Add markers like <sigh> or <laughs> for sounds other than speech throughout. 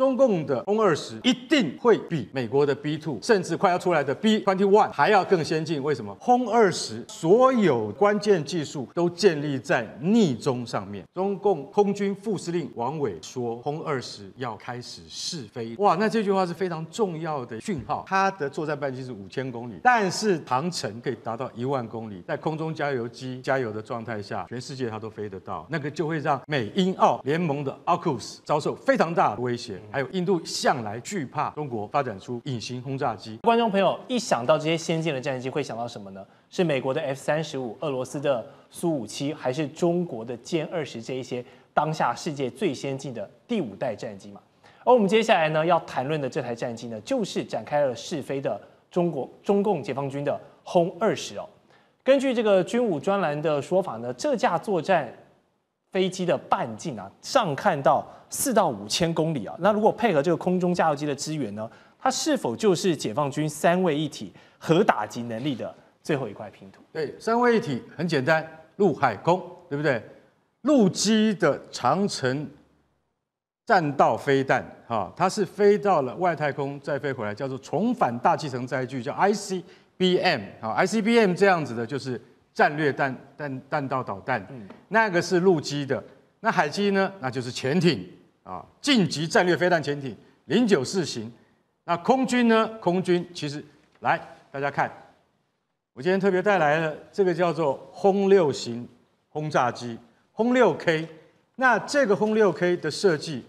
中共的轰二十一定会比美国的 B two，甚至快要出来的 B twenty one 还要更先进。为什么？轰二十所有关键技术都建立在逆中上面。中共空军副司令王伟说，轰二十要开始试飞。哇，那这句话是非常重要的讯号。它的作战半径是五千公里，但是航程可以达到一万公里，在空中加油机加油的状态下，全世界它都飞得到。那个就会让美英澳联盟的 AUKUS 遭受非常大的威胁。还有印度向来惧怕中国发展出隐形轰炸机。观众朋友一想到这些先进的战机，会想到什么呢？是美国的 F 三十五、俄罗斯的苏五七，还是中国的歼二十这一些当下世界最先进的第五代战机嘛？而我们接下来呢要谈论的这台战机呢，就是展开了试飞的中国中共解放军的轰二十哦。根据这个军武专栏的说法呢，这架作战飞机的半径啊，上看到四到五千公里啊。那如果配合这个空中加油机的支援呢，它是否就是解放军三位一体核打击能力的最后一块拼图？对，三位一体很简单，陆海空，对不对？陆基的长城弹道飞弹，哈，它是飞到了外太空再飞回来，叫做重返大气层载具，叫 ICBM，啊，ICBM 这样子的，就是战略弹弹弹道导弹，那个是陆基的，那海基呢，那就是潜艇，啊，近级战略飞弹潜艇。零九四型，那空军呢，空军。其实来大家看，我今天特别带来了这个叫做轰六型轰炸机，轰六 K，那这个轰六 K 的设计。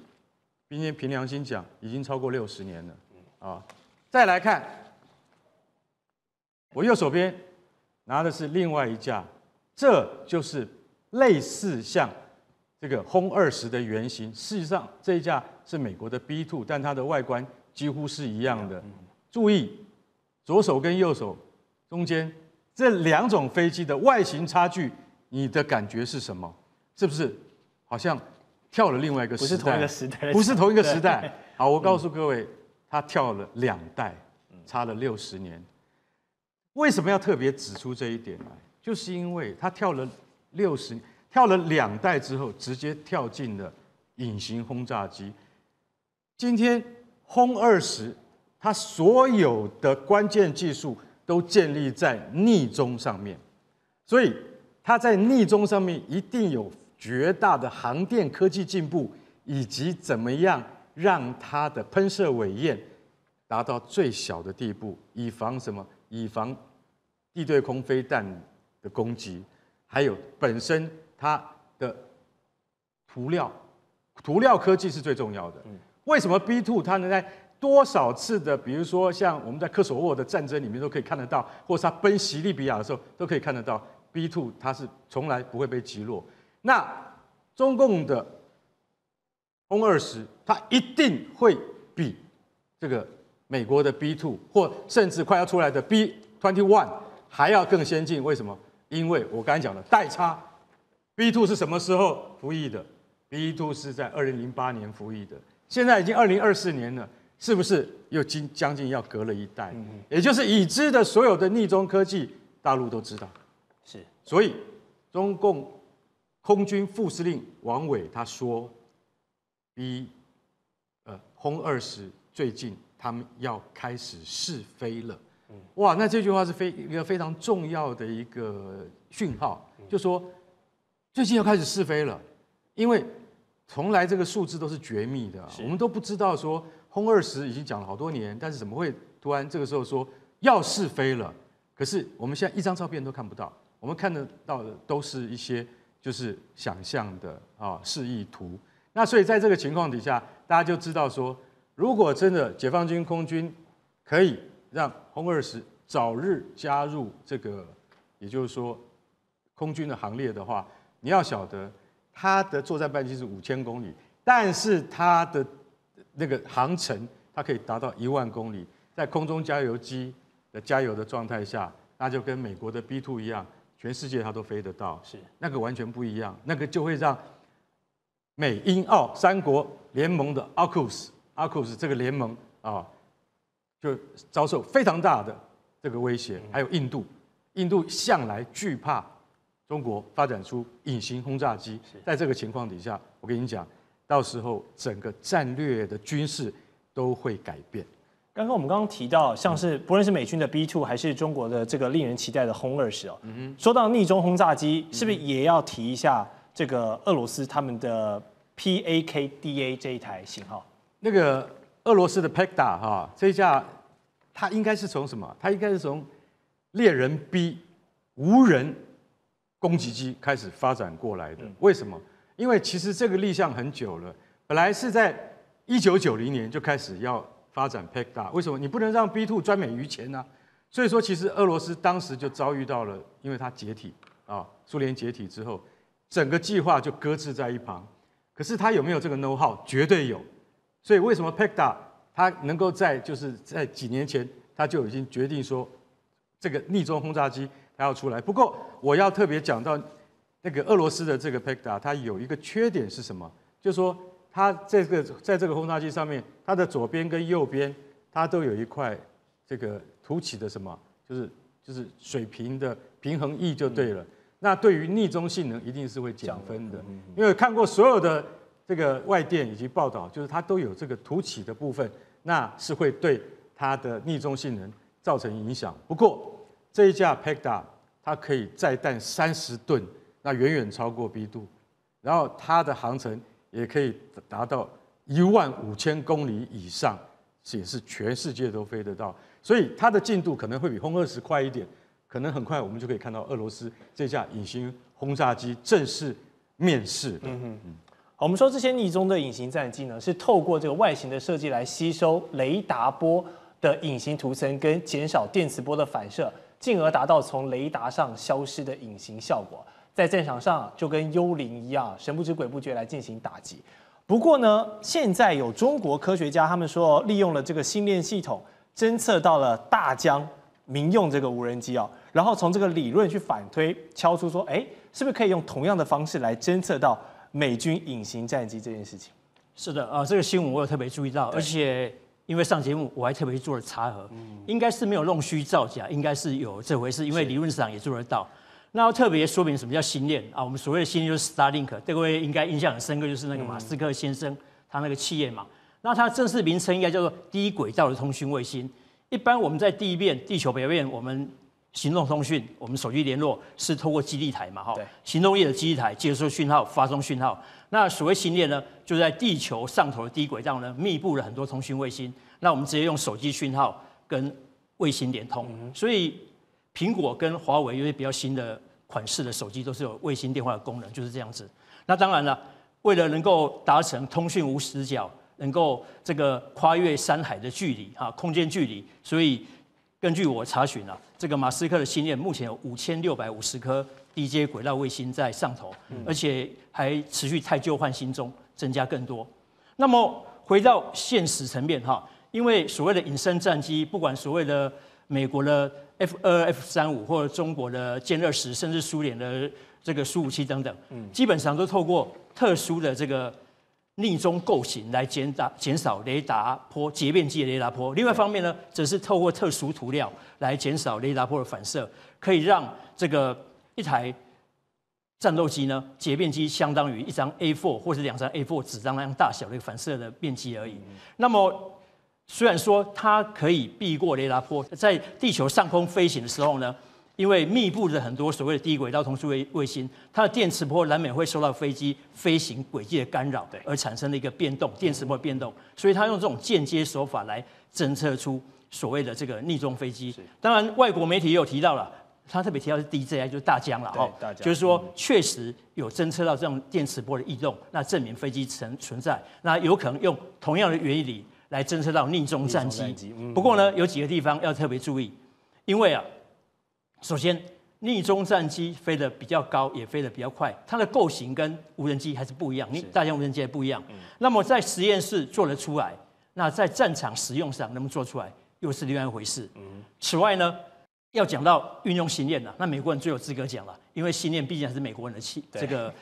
今天凭良心讲，已经超过六十年了。啊！再来看，我右手边拿的是另外一架，这就是类似像这个轰二十的原型。事实上，这一架是美国的 B two，但它的外观几乎是一样的。注意，左手跟右手中间这两种飞机的外形差距，你的感觉是什么？是不是好像？跳了另外一个时代，不是同一个时代，不是同一个时代。<laughs> 好，我告诉各位，他跳了两代，差了六十年。为什么要特别指出这一点来？就是因为他跳了六十，跳了两代之后，直接跳进了隐形轰炸机。今天轰二十，它所有的关键技术都建立在逆中上面，所以它在逆中上面一定有。绝大的航电科技进步，以及怎么样让它的喷射尾焰达到最小的地步，以防什么？以防地对空飞弹的攻击，还有本身它的涂料，涂料科技是最重要的。为什么 B two 它能在多少次的，比如说像我们在科索沃的战争里面都可以看得到，或是它奔袭利比亚的时候都可以看得到，B two 它是从来不会被击落。那中共的轰二十，它一定会比这个美国的 B two 或甚至快要出来的 B twenty one 还要更先进。为什么？因为我刚才讲了代差，B two 是什么时候服役的？B two 是在二零零八年服役的，现在已经二零二四年了，是不是又近将近要隔了一代？也就是已知的所有的逆中科技，大陆都知道。是，所以中共。空军副司令王伟他说：“B，呃，轰二十最近他们要开始试飞了。哇，那这句话是非一个非常重要的一个讯号，就说最近要开始试飞了。因为从来这个数字都是绝密的，我们都不知道说轰二十已经讲了好多年，但是怎么会突然这个时候说要试飞了？可是我们现在一张照片都看不到，我们看得到的都是一些。”就是想象的啊示意图，那所以在这个情况底下，大家就知道说，如果真的解放军空军可以让轰二十早日加入这个，也就是说空军的行列的话，你要晓得它的作战半径是五千公里，但是它的那个航程它可以达到一万公里，在空中加油机的加油的状态下，那就跟美国的 B two 一样。全世界它都飞得到，是那个完全不一样，那个就会让美英澳三国联盟的 AUKUS AUKUS 这个联盟啊，就遭受非常大的这个威胁。还有印度，印度向来惧怕中国发展出隐形轰炸机，在这个情况底下，我跟你讲，到时候整个战略的军事都会改变。刚刚我们刚刚提到，像是不论是美军的 B two 还是中国的这个令人期待的轰二十哦，说到逆中轰炸机，是不是也要提一下这个俄罗斯他们的 PAKDA 这一台型号？那个俄罗斯的 Pekda 哈，这一架它应该是从什么？它应该是从猎人 B 无人攻击机开始发展过来的。为什么？因为其实这个立项很久了，本来是在一九九零年就开始要。发展 Pekda，为什么你不能让 B two 专美于前呢？所以说，其实俄罗斯当时就遭遇到了，因为它解体啊，苏联解体之后，整个计划就搁置在一旁。可是它有没有这个 know how？绝对有。所以为什么 Pekda 它能够在就是在几年前，它就已经决定说，这个逆中轰炸机它要出来。不过我要特别讲到那个俄罗斯的这个 Pekda，它有一个缺点是什么？就是说。它这个在这个轰炸机上面，它的左边跟右边，它都有一块这个凸起的什么，就是就是水平的平衡翼就对了。那对于逆中性能一定是会减分的，因为看过所有的这个外电以及报道，就是它都有这个凸起的部分，那是会对它的逆中性能造成影响。不过这一架 Pekda 它可以载弹三十吨，那远远超过 B 度，然后它的航程。也可以达到一万五千公里以上，也是全世界都飞得到，所以它的进度可能会比轰二十快一点，可能很快我们就可以看到俄罗斯这架隐形轰炸机正式面世。嗯哼嗯，好，我们说这些逆中的隐形战机呢，是透过这个外形的设计来吸收雷达波的隐形涂层，跟减少电磁波的反射，进而达到从雷达上消失的隐形效果。在战场上就跟幽灵一样，神不知鬼不觉来进行打击。不过呢，现在有中国科学家他们说，利用了这个星链系统，侦测到了大疆民用这个无人机哦，然后从这个理论去反推，敲出说，哎，是不是可以用同样的方式来侦测到美军隐形战机这件事情？是的啊，这个新闻我有特别注意到，而且因为上节目我还特别做了查核，应该是没有弄虚造假，应该是有这回事，因为理论上也做得到。那要特别说明什么叫星链啊？我们所谓的星链就是 Starlink，各位应该印象很深刻，就是那个马斯克先生他那个企业嘛。那它正式名称应该叫做低轨道的通讯卫星。一般我们在地面、地球表面，我们行动通讯，我们手机联络是透过基地台嘛，哈，行动业的基地台接收讯号、发送讯号。那所谓星链呢，就在地球上头的低轨道呢，密布了很多通讯卫星。那我们直接用手机讯号跟卫星连通，所以。苹果跟华为有些比较新的款式的手机都是有卫星电话的功能，就是这样子。那当然了，为了能够达成通讯无死角，能够这个跨越山海的距离啊，空间距离，所以根据我查询啊，这个马斯克的星链目前有五千六百五十颗低阶轨道卫星在上头，而且还持续太旧换新中，增加更多。那么回到现实层面哈，因为所谓的隐身战机，不管所谓的美国的。F 二、F 三五或者中国的歼二十，甚至苏联的这个苏五七等等，嗯，基本上都透过特殊的这个逆中构型来减打减少雷达波截面积的雷达波。另外一方面呢，则是透过特殊涂料来减少雷达波的反射，可以让这个一台战斗机呢截面积相当于一张 A4 或者两张 A4 纸张那样大小的一个反射的面积而已。那么虽然说它可以避过雷达波，在地球上空飞行的时候呢，因为密布着很多所谓的低轨道同速卫卫星，它的电磁波难免会受到飞机飞行轨迹的干扰，而产生了一个变动，电磁波变动，所以它用这种间接手法来侦测出所谓的这个逆中飞机。当然，外国媒体也有提到了，他特别提到是 DJI，就是大疆了哈，就是说确实有侦测到这种电磁波的异动，那证明飞机存存在，那有可能用同样的原理。来侦测到逆中战机，不过呢，有几个地方要特别注意，因为啊，首先逆中战机飞得比较高，也飞得比较快，它的构型跟无人机还是不一样，你大疆无人机也不一样。那么在实验室做得出来，那在战场使用上能不能做出来，又是另外一回事。此外呢，要讲到运用星链了，那美国人最有资格讲了，因为星链毕竟还是美国人的气这个。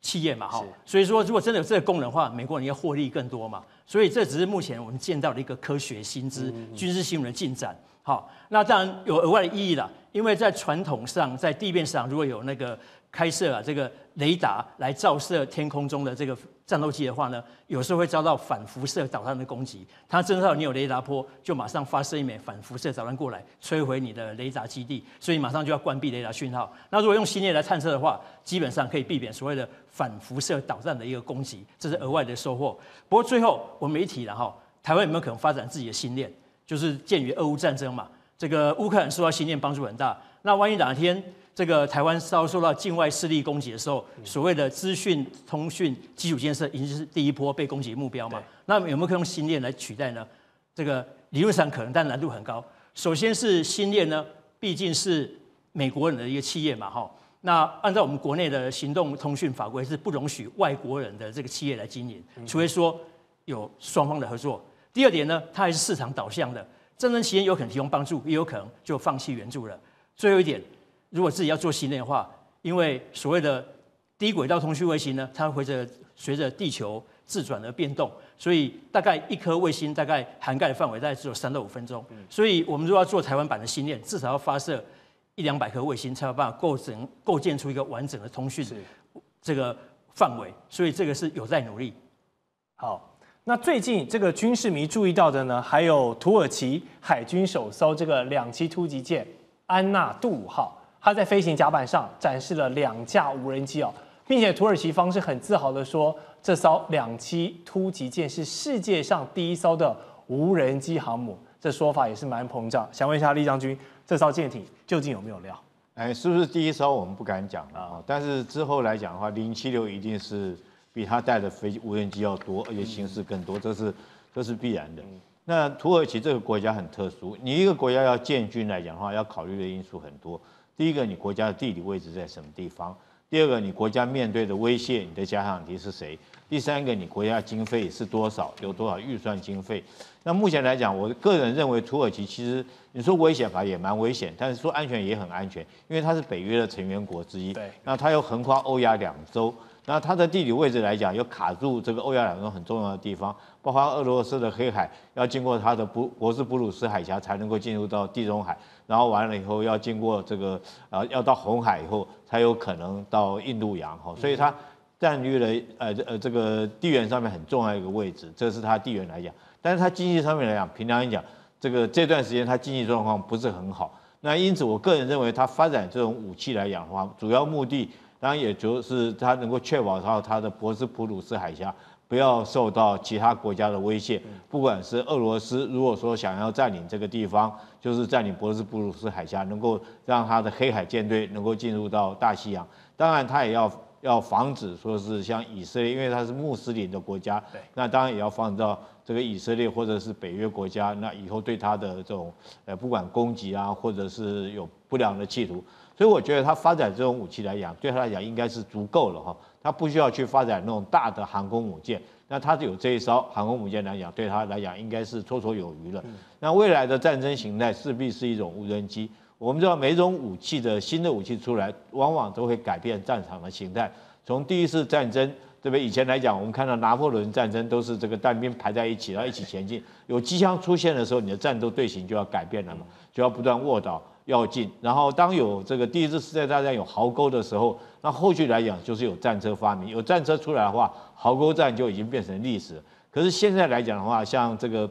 企业嘛，哈，所以说如果真的有这个功能的话，美国人要获利更多嘛。所以这只是目前我们见到的一个科学新知、军事新闻的进展。好，那当然有额外的意义了，因为在传统上，在地面上如果有那个开设啊这个雷达来照射天空中的这个战斗机的话呢，有时候会遭到反辐射导弹的攻击。它知道你有雷达波，就马上发射一枚反辐射导弹过来，摧毁你的雷达基地，所以马上就要关闭雷达讯号。那如果用星链来探测的话，基本上可以避免所谓的反辐射导弹的一个攻击，这是额外的收获。不过最后我们一提了哈，台湾有没有可能发展自己的星链？就是鉴于俄乌战争嘛，这个乌克兰受到新链帮助很大，那万一哪天？这个台湾遭受到境外势力攻击的时候，所谓的资讯通讯基础建设已经是第一波被攻击目标嘛？那有没有可以用新链来取代呢？这个理论上可能，但难度很高。首先是新链呢，毕竟是美国人的一个企业嘛，哈。那按照我们国内的行动通讯法规，是不容许外国人的这个企业来经营，除非说有双方的合作。第二点呢，它还是市场导向的，战争期间有可能提供帮助，也有可能就放弃援助了。最后一点。如果自己要做星链的话，因为所谓的低轨道通讯卫星呢，它会着随着地球自转而变动，所以大概一颗卫星大概涵盖的范围大概只有三到五分钟。所以我们如果要做台湾版的星链，至少要发射一两百颗卫星，才有办法构成构建出一个完整的通讯这个范围。所以这个是有在努力。好，那最近这个军事迷注意到的呢，还有土耳其海军首艘这个两栖突击舰安纳杜五号。它在飞行甲板上展示了两架无人机哦，并且土耳其方是很自豪的说，这艘两栖突击舰是世界上第一艘的无人机航母，这说法也是蛮膨胀。想问一下李将军，这艘舰艇究竟有没有料？哎，是不是第一艘我们不敢讲了啊，但是之后来讲的话，零七六一定是比他带的飞机无人机要多，而且形式更多，这是这是必然的。那土耳其这个国家很特殊，你一个国家要建军来讲的话，要考虑的因素很多。第一个，你国家的地理位置在什么地方？第二个，你国家面对的威胁，你的假想敌是谁？第三个，你国家经费是多少？有多少预算经费？那目前来讲，我个人认为土耳其其实你说危险吧，也蛮危险，但是说安全也很安全，因为它是北约的成员国之一。对。那它又横跨欧亚两洲，那它的地理位置来讲，又卡住这个欧亚两洲很重要的地方，包括俄罗斯的黑海，要经过它的布博斯普鲁斯海峡才能够进入到地中海。然后完了以后要经过这个呃要到红海以后才有可能到印度洋哈，所以它占据了呃呃这个地缘上面很重要一个位置，这是它地缘来讲。但是它经济上面来讲，平常来讲，这个这段时间它经济状况不是很好。那因此我个人认为，它发展这种武器来讲的话，主要目的当然也就是他能够确保到他的博斯普鲁斯海峡。不要受到其他国家的威胁，不管是俄罗斯，如果说想要占领这个地方，就是占领博斯普鲁斯海峡，能够让他的黑海舰队能够进入到大西洋。当然，他也要要防止说是像以色列，因为他是穆斯林的国家，那当然也要防止到这个以色列或者是北约国家，那以后对他的这种呃不管攻击啊，或者是有不良的企图。所以我觉得他发展这种武器来讲，对他来讲应该是足够了哈。他不需要去发展那种大的航空母舰，那他有这一艘航空母舰来讲，对他来讲应该是绰绰有余了。那未来的战争形态势必是一种无人机。我们知道每种武器的新的武器出来，往往都会改变战场的形态。从第一次战争，对不对？以前来讲，我们看到拿破仑战争都是这个弹兵排在一起，然后一起前进。有机枪出现的时候，你的战斗队形就要改变了嘛，就要不断卧倒。要进，然后当有这个第一次世界大战有壕沟的时候，那后续来讲就是有战车发明，有战车出来的话，壕沟战就已经变成历史。可是现在来讲的话，像这个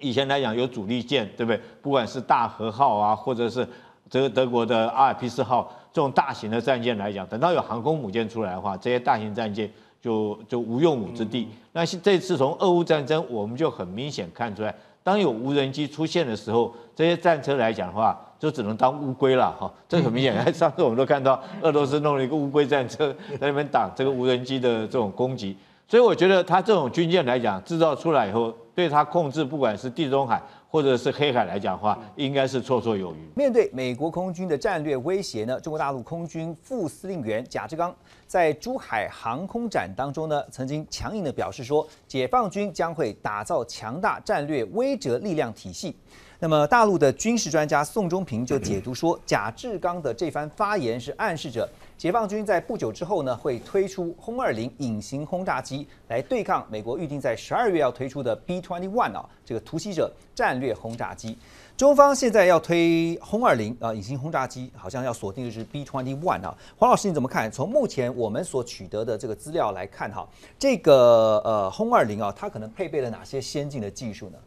以前来讲有主力舰，对不对？不管是大和号啊，或者是这个德国的阿尔卑斯号这种大型的战舰来讲，等到有航空母舰出来的话，这些大型战舰就就无用武之地。那这次从俄乌战争，我们就很明显看出来，当有无人机出现的时候，这些战车来讲的话。就只能当乌龟了哈，这很明显。上次我们都看到俄罗斯弄了一个乌龟战车在那边挡这个无人机的这种攻击，所以我觉得它这种军舰来讲，制造出来以后，对它控制不管是地中海或者是黑海来讲的话，应该是绰绰有余。面对美国空军的战略威胁呢，中国大陆空军副司令员贾志刚在珠海航空展当中呢，曾经强硬的表示说，解放军将会打造强大战略威慑力量体系。那么，大陆的军事专家宋忠平就解读说，贾志刚的这番发言是暗示着解放军在不久之后呢，会推出轰二零隐形轰炸机来对抗美国预定在十二月要推出的 B twenty one 啊这个突袭者战略。轰炸机。中方现在要推轰二零啊，隐形轰炸机，好像要锁定的是 B twenty one 啊。黄老师你怎么看？从目前我们所取得的这个资料来看，哈，这个呃轰二零啊，它可能配备了哪些先进的技术呢？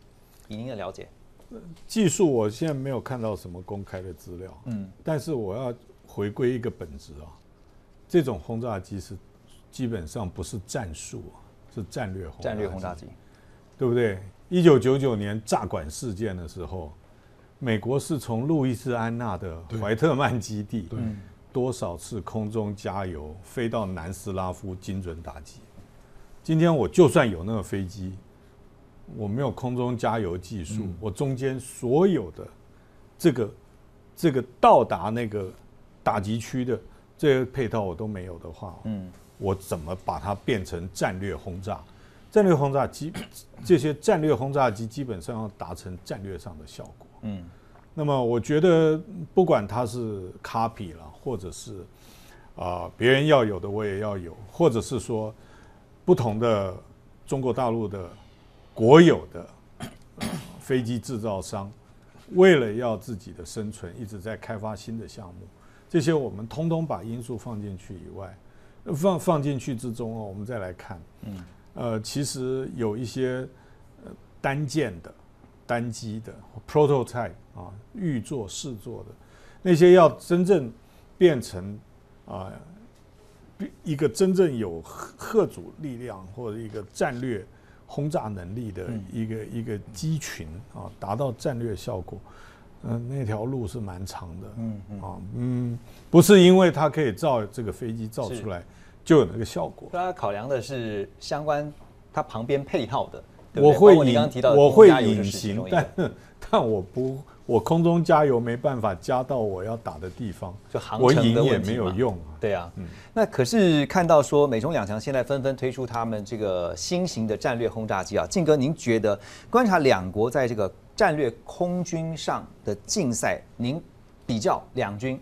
以您的了解，技术我现在没有看到什么公开的资料，嗯，但是我要回归一个本质啊，这种轰炸机是基本上不是战术啊，是战略轰战略轰炸机，对不对？一九九九年炸管事件的时候。美国是从路易斯安那的怀特曼基地，多少次空中加油飞到南斯拉夫精准打击。今天我就算有那个飞机，我没有空中加油技术，我中间所有的这个这个到达那个打击区的这些配套我都没有的话，嗯，我怎么把它变成战略轰炸？战略轰炸机这些战略轰炸机基本上要达成战略上的效果。嗯，那么我觉得不管它是 copy 了，或者是啊别人要有的我也要有，或者是说不同的中国大陆的国有的飞机制造商，为了要自己的生存，一直在开发新的项目，这些我们通通把因素放进去以外，放放进去之中哦，我们再来看，嗯，呃，其实有一些呃单件的。单机的 prototype 啊，预做试做的那些要真正变成啊一个真正有核主力量或者一个战略轰炸能力的一个一个机群啊，达到战略效果，嗯，那条路是蛮长的，嗯嗯。啊嗯，不是因为它可以造这个飞机造出来就有那个效果，它考量的是相关它旁边配套的。我会隐，我会隐形，但 <laughs> 但我不，我空中加油没办法加到我要打的地方，就航程的问题没有用。对啊，那可是看到说美中两强现在纷纷推出他们这个新型的战略轰炸机啊，靖哥，您觉得观察两国在这个战略空军上的竞赛，您比较两军？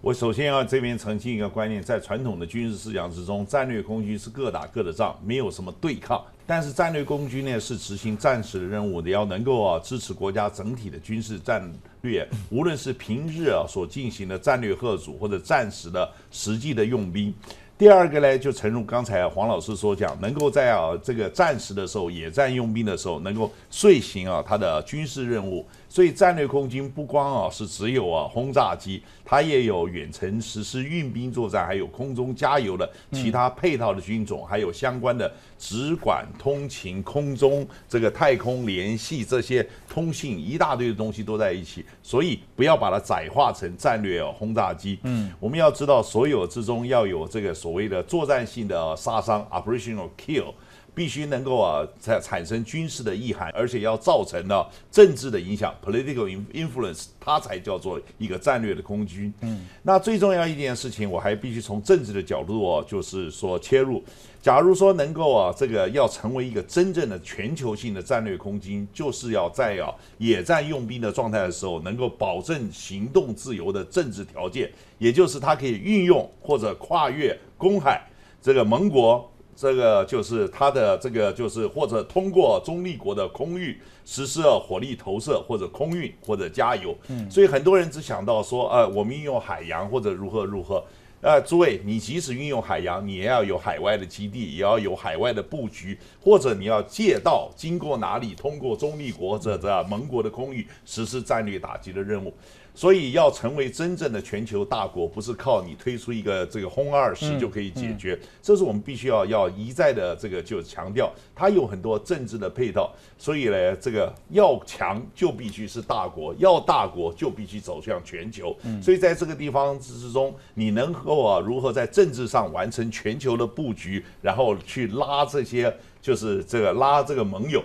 我首先要这边澄清一个观念，在传统的军事思想之中，战略空军是各打各的仗，没有什么对抗。但是战略空军呢，是执行战时的任务的，要能够啊支持国家整体的军事战略，无论是平日啊所进行的战略贺主，或者战时的实际的用兵。第二个呢，就诚如刚才黄老师所讲，能够在啊这个战时的时候，野战用兵的时候，能够遂行啊他的军事任务。所以战略空军不光啊是只有啊轰炸机，它也有远程实施运兵作战，还有空中加油的其他配套的军种，还有相关的直管通勤、空中这个太空联系这些通信一大堆的东西都在一起。所以不要把它窄化成战略轰炸机。嗯，我们要知道所有之中要有这个所谓的作战性的杀伤 （operational kill）。必须能够啊产产生军事的意涵，而且要造成呢政治的影响 （political influence），它才叫做一个战略的空军。嗯，那最重要一件事情，我还必须从政治的角度哦，就是说切入。假如说能够啊，这个要成为一个真正的全球性的战略空军，就是要在啊野战用兵的状态的时候，能够保证行动自由的政治条件，也就是它可以运用或者跨越公海这个盟国。这个就是它的这个就是或者通过中立国的空域实施了火力投射或者空运或者加油，嗯，所以很多人只想到说，呃，我们运用海洋或者如何如何，呃，诸位，你即使运用海洋，你也要有海外的基地，也要有海外的布局，或者你要借道经过哪里，通过中立国或者盟国的空域实施战略打击的任务。所以要成为真正的全球大国，不是靠你推出一个这个轰二十就可以解决。这是我们必须要要一再的这个就强调，它有很多政治的配套。所以呢，这个要强就必须是大国，要大国就必须走向全球。所以在这个地方之中，你能够啊如何在政治上完成全球的布局，然后去拉这些就是这个拉这个盟友。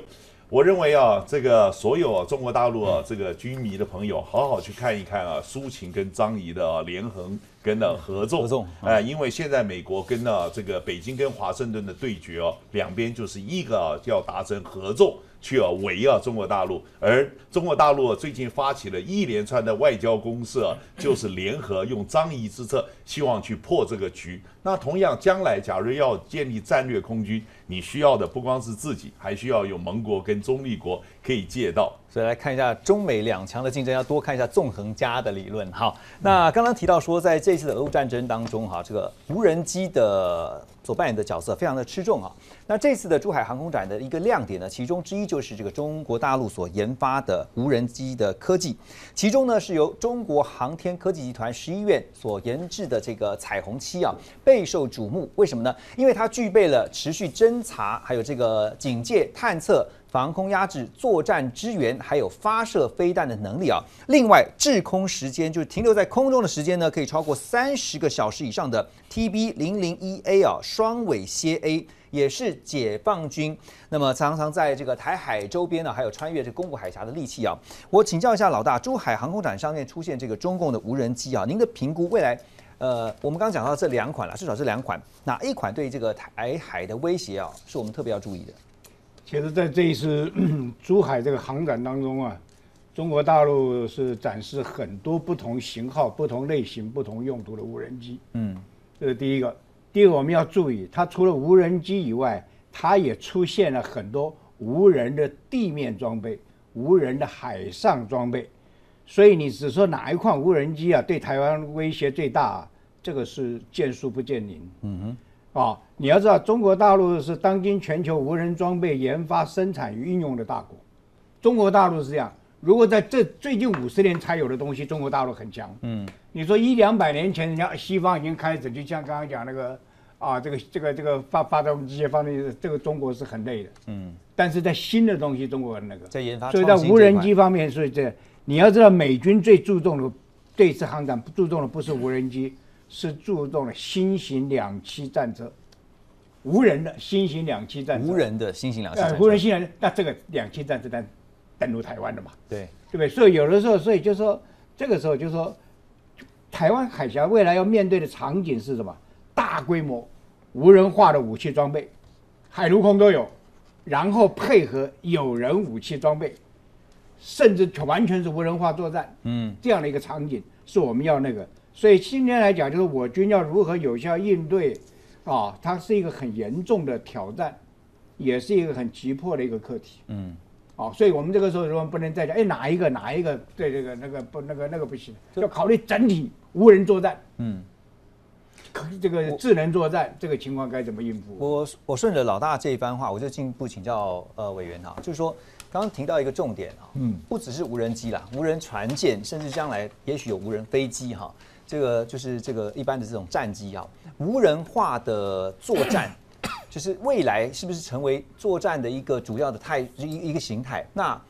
我认为啊，这个所有中国大陆啊，这个军迷的朋友，好好去看一看啊，苏秦跟张仪的联横跟的合纵，合纵，哎，因为现在美国跟呢这个北京跟华盛顿的对决哦，两边就是一个啊要达成合纵。去啊围啊中国大陆，而中国大陆最近发起了一连串的外交攻势，啊，就是联合用张仪之策，希望去破这个局。那同样，将来假如要建立战略空军，你需要的不光是自己，还需要有盟国跟中立国可以借道。所以来看一下中美两强的竞争，要多看一下纵横家的理论。好，那刚刚提到说，在这次的俄乌战争当中，哈，这个无人机的所扮演的角色非常的吃重啊。那这次的珠海航空展的一个亮点呢，其中之一就是这个中国大陆所研发的无人机的科技，其中呢是由中国航天科技集团十一院所研制的这个彩虹七啊，备受瞩目。为什么呢？因为它具备了持续侦察、还有这个警戒、探测、防空压制、作战支援，还有发射飞弹的能力啊。另外，滞空时间就是停留在空中的时间呢，可以超过三十个小时以上的 TB 零零一 A 啊，双尾蝎 A。也是解放军，那么常常在这个台海周边呢，还有穿越这宫古海峡的利器啊。我请教一下老大，珠海航空展上面出现这个中共的无人机啊，您的评估未来，呃，我们刚刚讲到这两款了，至少这两款，哪一款对这个台海的威胁啊，是我们特别要注意的？其实，在这一次 <clears throat> 珠海这个航展当中啊，中国大陆是展示很多不同型号、不同类型、不同用途的无人机。嗯，这是第一个。第二个我们要注意，它除了无人机以外，它也出现了很多无人的地面装备、无人的海上装备。所以你只说哪一款无人机啊，对台湾威胁最大？啊？这个是见树不见林。嗯哼，啊，你要知道，中国大陆是当今全球无人装备研发、生产与应用的大国。中国大陆是这样，如果在这最近五十年才有的东西，中国大陆很强。嗯。你说一两百年前，人家西方已经开始，就像刚刚讲那个啊，这个这个这个发发动机械方面，这个中国是很累的。嗯。但是在新的东西，中国那个在研发，所以在无人机方面，所以这你要知道，美军最注重的这次航展注重的不是无人机，是注重了新型两栖战车，无人的新型两栖战车。无人的新型两栖战车。无人新人，那这个两栖战车在登陆台湾的嘛？对，对不对？所以有的时候，所以就说这个时候就说。台湾海峡未来要面对的场景是什么？大规模无人化的武器装备，海陆空都有，然后配合有人武器装备，甚至完全是无人化作战。嗯，这样的一个场景是我们要那个。所以今天来讲，就是我军要如何有效应对，啊，它是一个很严重的挑战，也是一个很急迫的一个课题。嗯。哦，所以我们这个时候说不能再讲，哎，哪一个哪一个对这个那个不那个那个不行，要考虑整体无人作战，嗯，这个智能作战这个情况该怎么应付？我我顺着老大这一番话，我就进一步请教呃委员哈，就是说刚刚提到一个重点啊，嗯，不只是无人机啦，无人船舰，甚至将来也许有无人飞机哈，这个就是这个一般的这种战机啊，无人化的作战。就是未来是不是成为作战的一个主要的态一一个形态？那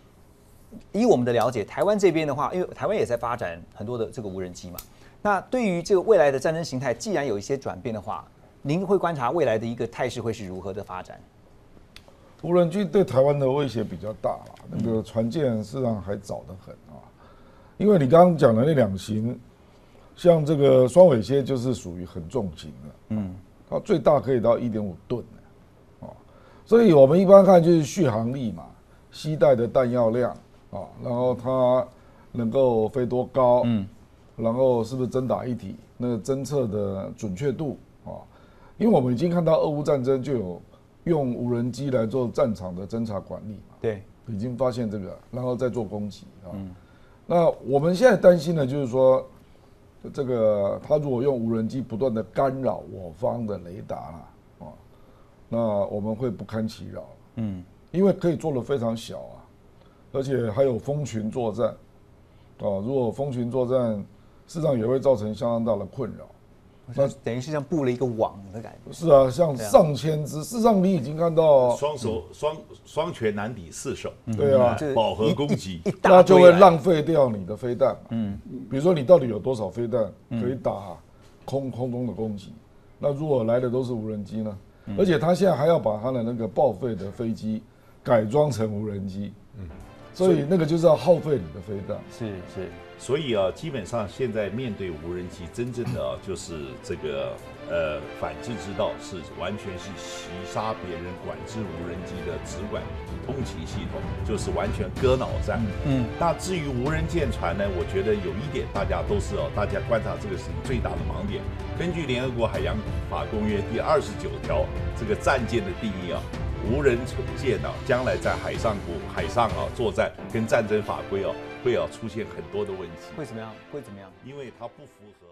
以我们的了解，台湾这边的话，因为台湾也在发展很多的这个无人机嘛。那对于这个未来的战争形态，既然有一些转变的话，您会观察未来的一个态势会是如何的发展？无人机对台湾的威胁比较大了，那个船舰事实上还早得很啊。因为你刚刚讲的那两型，像这个双尾蝎就是属于很重型的，嗯。它最大可以到一点五吨哦，所以我们一般看就是续航力嘛，携带的弹药量啊，然后它能够飞多高，嗯，然后是不是真打一体，那个侦测的准确度啊，因为我们已经看到俄乌战争就有用无人机来做战场的侦察管理嘛，对，已经发现这个，然后再做攻击啊，那我们现在担心的就是说。这个他如果用无人机不断的干扰我方的雷达啦，啊，那我们会不堪其扰，嗯，因为可以做的非常小啊，而且还有蜂群作战，啊，如果蜂群作战，事实上也会造成相当大的困扰。那等于是像布了一个网的感觉。是啊，像上千只。事实上，你已经看到双手双双拳难敌四手。对啊，饱和攻击，那就会浪费掉你的飞弹。嗯，比如说你到底有多少飞弹可以打空空中的攻击？那如果来的都是无人机呢？而且他现在还要把他的那个报废的飞机改装成无人机。嗯，所以那个就是要耗费你的飞弹。是是，所以啊，基本上现在面对无人机，真正的啊，就是这个呃反制之道是完全是袭杀别人管制无人机的直管通勤系统，就是完全割脑战。嗯，那至于无人舰船呢，我觉得有一点大家都是哦，大家观察这个是最大的盲点。根据联合国海洋法公约第二十九条这个战舰的定义啊。无人舰啊，将来在海上国海上啊作战，跟战争法规啊会要出现很多的问题。会怎么样？会怎么样？因为它不符合。